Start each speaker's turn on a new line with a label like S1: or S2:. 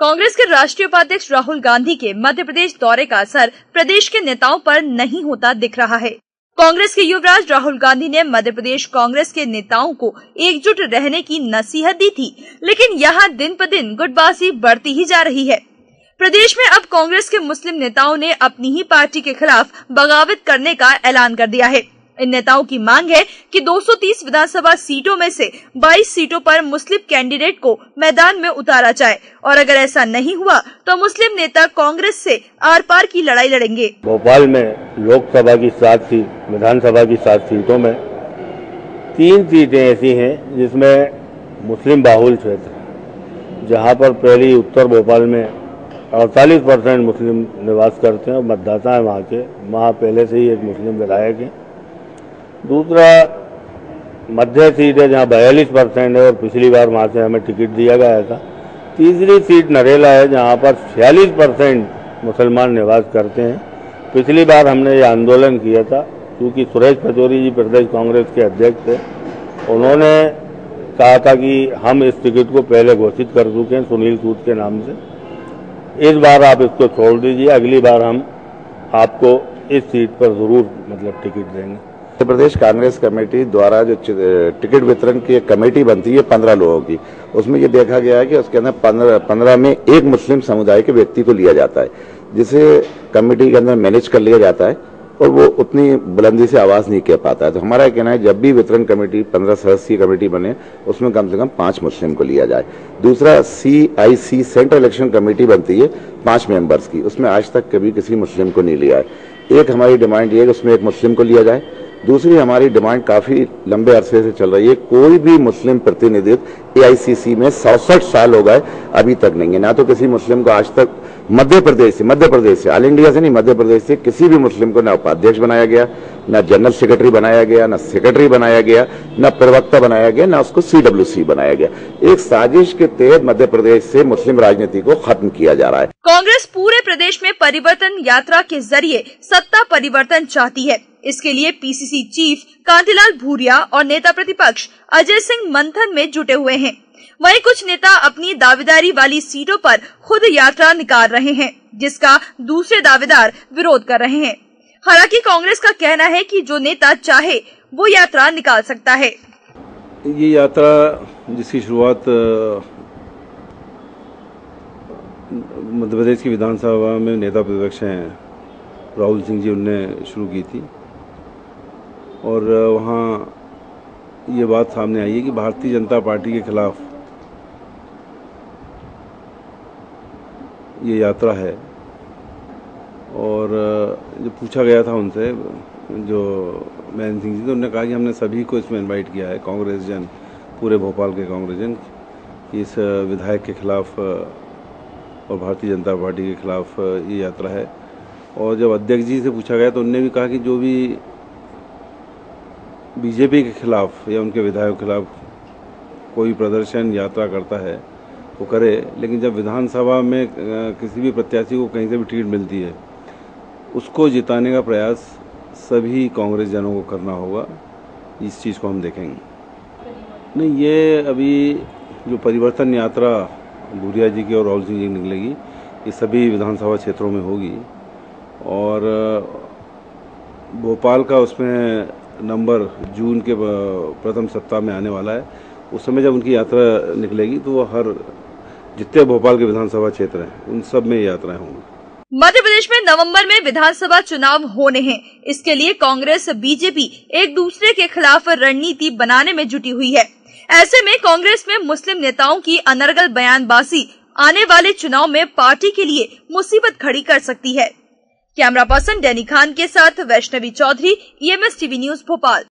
S1: कांग्रेस के राष्ट्रीय उपाध्यक्ष राहुल गांधी के मध्य प्रदेश दौरे का असर प्रदेश के नेताओं पर नहीं होता दिख रहा है। कांग्रेस के युवराज राहुल गांधी ने मध्य प्रदेश कांग्रेस के नेताओं को एकजुट रहने की नसीहत दी थी, लेकिन यहाँ दिन पर दिन गुटबाजी बढ़ती ही जा रही है। प्रदेश में अब कांग्रेस के मुस्लिम नेताओं ने अपनी ही पार्टी के खिलाफ बगावत करने का ऐलान कर दिया है। इन नेताओं की मांग है कि 230 विधानसभा सीटों में से 22 सीटों पर मुस्लिम कैंडिडेट को मैदान में उतारा जाए। और अगर ऐसा नहीं हुआ तो मुस्लिम नेता कांग्रेस से आर पार की लड़ाई लड़ेंगे।
S2: भोपाल में लोकसभा की सात सीट, विधानसभा की सात सीटों में तीन सीटें ऐसी हैं जिसमें मुस्लिम बाहुल क्षेत्र जहाँ पर पहली उत्तर भोपाल में अड़तालीस परसेंट मुस्लिम निवास करते हैं और मतदाता है वहाँ के, वहाँ पहले से ही एक मुस्लिम विधायक है। दूसरा, मध्य सीट है जहाँ बयालीस परसेंट है और पिछली बार वहाँ से हमें टिकट दिया गया था। तीसरी सीट नरेला है जहाँ पर छियालीस परसेंट मुसलमान निवास करते हैं। पिछली बार हमने ये आंदोलन किया था, क्योंकि सुरेश पचौरी जी प्रदेश कांग्रेस के अध्यक्ष थे। उन्होंने कहा था कि हम इस टिकट को पहले घोषित कर चुके हैं सुनील सूद के नाम से। इस बार आप इसको छोड़ दीजिए, अगली बार हम आपको इस सीट पर ज़रूर मतलब टिकट देंगे।
S3: मध्य प्रदेश कांग्रेस कमेटी द्वारा जो टिकट वितरण की एक कमेटी बनती है पंद्रह लोगों की। उसमें ये देखा गया है कि उसके अंदर पंद्रह में एक मुस्लिम समुदाय के व्यक्ति को लिया जाता है, जिसे कमेटी के अंदर मैनेज कर लिया जाता है और वो उतनी बुलंदी से आवाज़ नहीं कह पाता है। तो हमारा कहना है, जब भी वितरण कमेटी, पंद्रह सदस्यीय कमेटी बने, उसमें कम से कम पाँच मुस्लिम को लिया जाए। दूसरा C I C central election committee बनती है, पाँच मेंबर्स की। उसमें आज तक कभी किसी मुस्लिम को नहीं लिया है। एक हमारी डिमांड ये है कि उसमें एक मुस्लिम को लिया जाए, दूसरी हमारी डिमांड काफ़ी लंबे अरसे से चल रही है, कोई भी मुस्लिम प्रतिनिधित्व एआईसीसी में सड़सठ साल हो गए अभी तक नहीं है। ना तो किसी मुस्लिम को आज तक मध्य प्रदेश से, मध्य प्रदेश से ऑल इंडिया से नहीं, मध्य प्रदेश से किसी भी मुस्लिम को ना उपाध्यक्ष बनाया गया न जनरल सेक्रेटरी बनाया गया, न सेक्रेटरी बनाया गया, न प्रवक्ता बनाया गया, न उसको सीडब्ल्यूसी बनाया गया। एक साजिश के तहत मध्य प्रदेश से मुस्लिम राजनीति को खत्म किया जा रहा है।
S1: कांग्रेस पूरे प्रदेश में परिवर्तन यात्रा के ज़रिए सत्ता परिवर्तन चाहती है। इसके लिए पीसीसी चीफ कांतिलाल भूरिया और नेता प्रतिपक्ष अजय सिंह मंथन में जुटे हुए हैं। वहीं कुछ नेता अपनी दावेदारी वाली सीटों पर खुद यात्रा निकाल रहे हैं, जिसका दूसरे दावेदार विरोध कर रहे हैं। हालाँकि कांग्रेस का कहना है कि जो नेता चाहे, वो यात्रा निकाल सकता है।
S4: ये यात्रा जिसकी शुरुआत मध्य प्रदेश की विधानसभा में नेता प्रतिपक्ष हैं राहुल सिंह जी, उनने शुरू की थी। और वहाँ ये बात सामने आई है कि भारतीय जनता पार्टी के खिलाफ ये यात्रा है। और जो पूछा गया था उनसे, जो मैन सिंह जी तो उन्होंने कहा कि हमने सभी को इसमें इनवाइट किया है, कांग्रेस जन, पूरे भोपाल के कांग्रेस जन इस विधायक के खिलाफ और भारतीय जनता पार्टी के खिलाफ ये यात्रा है। और जब अध्यक्ष जी से पूछा गया तो उनने भी कहा कि जो भी बीजेपी के खिलाफ या उनके विधायक के खिलाफ कोई प्रदर्शन, यात्रा करता है, वो करे, लेकिन जब विधानसभा में किसी भी प्रत्याशी को कहीं से भी टिकट मिलती है उसको जिताने का प्रयास सभी कांग्रेस जनों को करना होगा। इस चीज़ को हम देखेंगे। नहीं, ये अभी जो परिवर्तन यात्रा भूरिया जी की और राहुल सिंह जी की निकलेगी, ये सभी विधानसभा क्षेत्रों में होगी। और, भोपाल का उसमें नंबर जून के प्रथम सप्ताह में आने वाला है। उस समय जब उनकी यात्रा निकलेगी तो वो हर, जितने भोपाल के विधानसभा क्षेत्र हैं, उन सब में यात्राएँ होंगी।
S1: मध्य प्रदेश में नवंबर में विधानसभा चुनाव होने हैं। इसके लिए कांग्रेस, बीजेपी एक दूसरे के खिलाफ रणनीति बनाने में जुटी हुई है। ऐसे में कांग्रेस में मुस्लिम नेताओं की अनर्गल बयानबाजी आने वाले चुनाव में पार्टी के लिए मुसीबत खड़ी कर सकती है। कैमरा पर्सन डैनी खान के साथ Vaishnavi Chaudhary EMS TV news Bhopal.